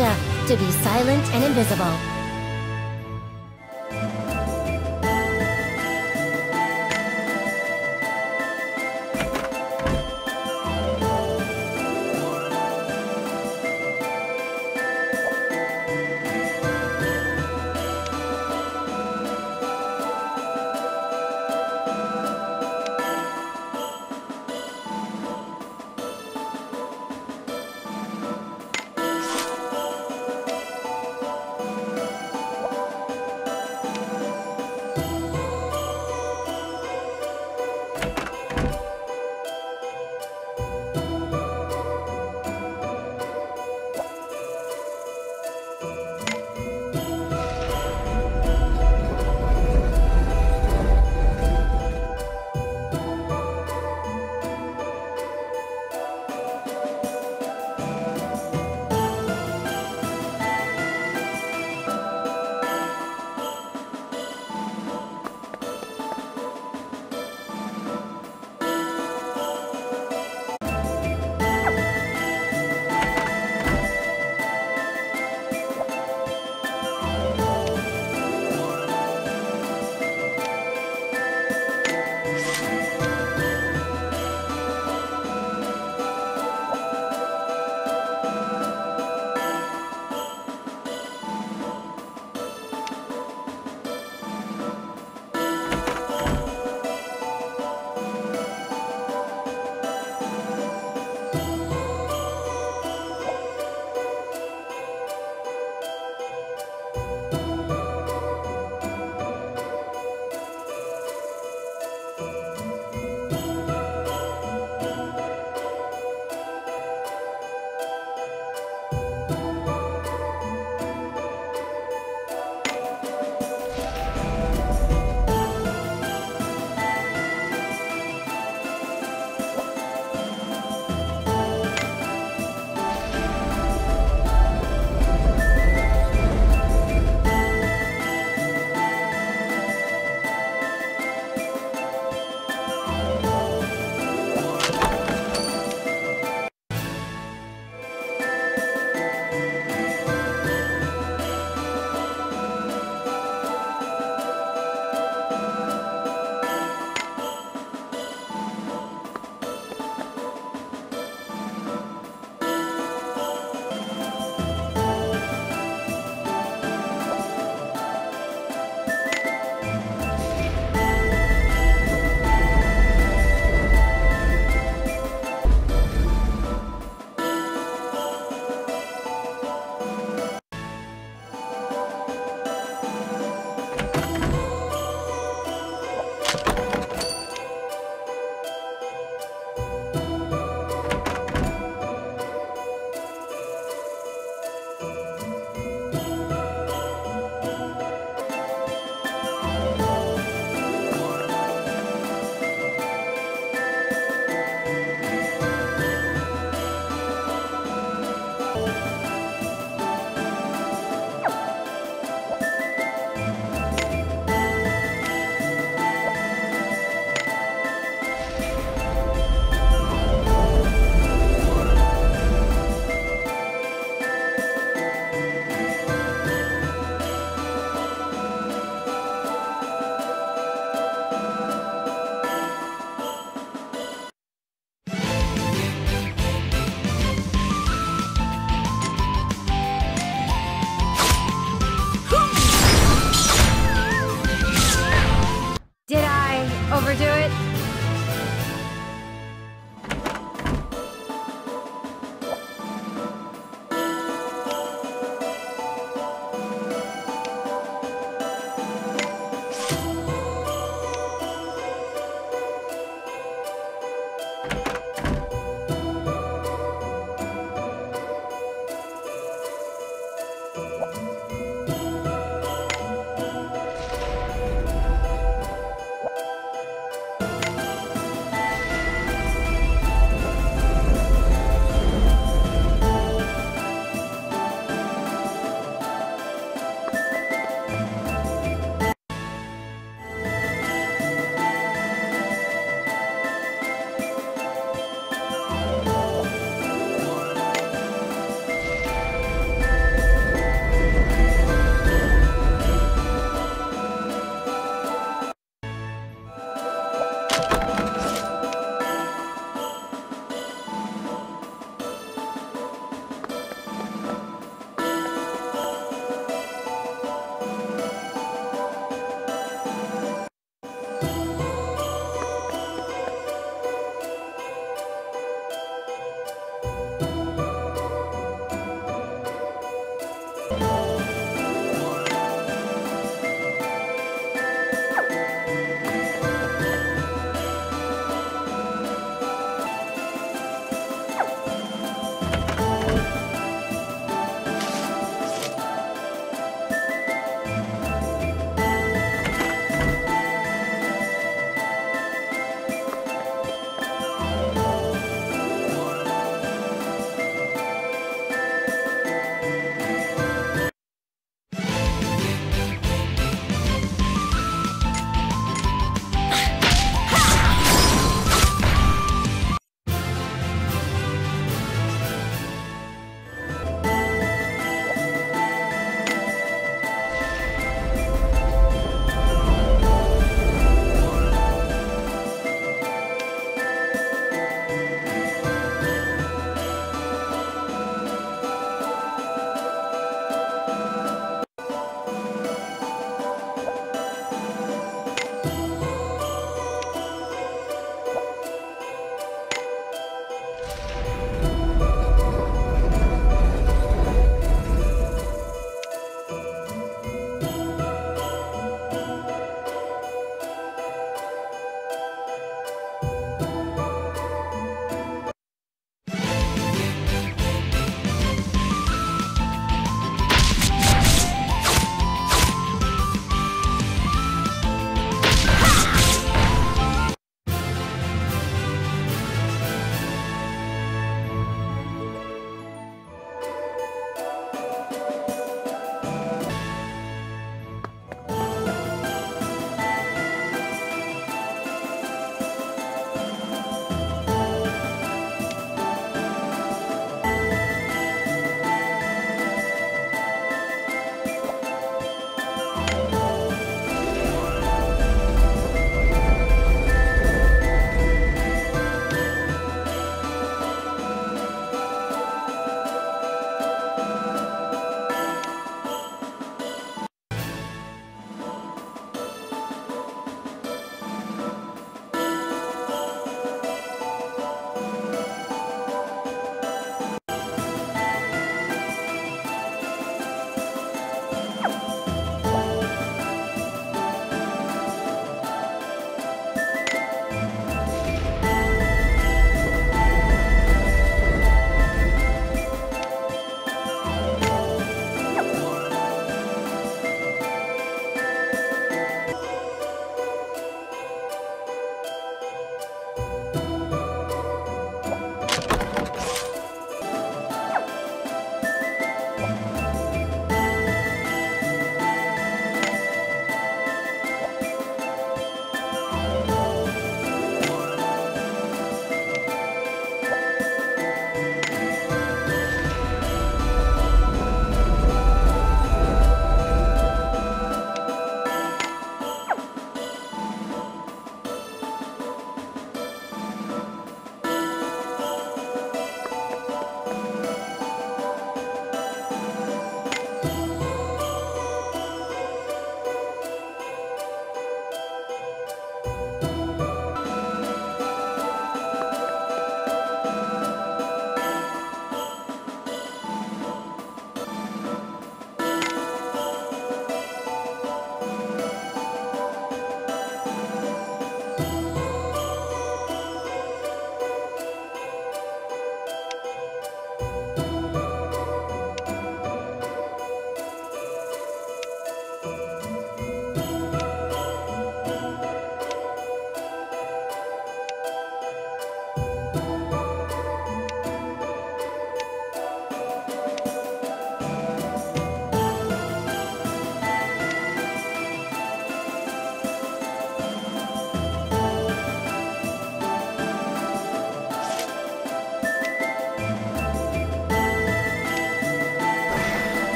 ninja to be silent and invisible.